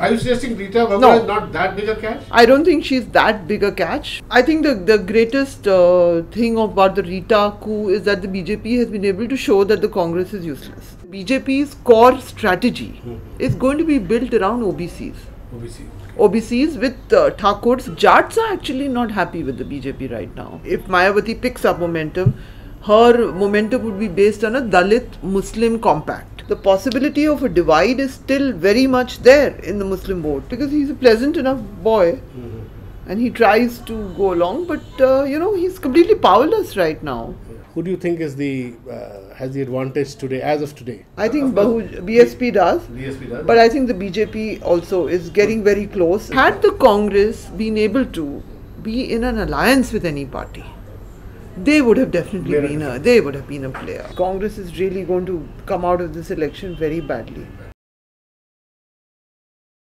Are you suggesting Rita No. is not that big a catch? I don't think she's that big a catch. I think the, the greatest uh, thing about the Rita coup is that the BJP has been able to show that the Congress is useless. BJP's core strategy is going to be built around OBCs. OBC. OBCs with uh, Thakurs. Jats are actually not happy with the BJP right now. If Mayawati picks up momentum, her momentum would be based on a Dalit Muslim compact. The possibility of a divide is still very much there in the Muslim vote because he's a pleasant enough boy and he tries to go along, but uh, you know, he's completely powerless right now. Who do you think is the uh, has the advantage today as of today? I think BSP does. BSP does. But I think the BJP also is getting very close. Had the Congress been able to be in an alliance with any party, they would have definitely been a they would have been a player. Congress is really going to come out of this election very badly.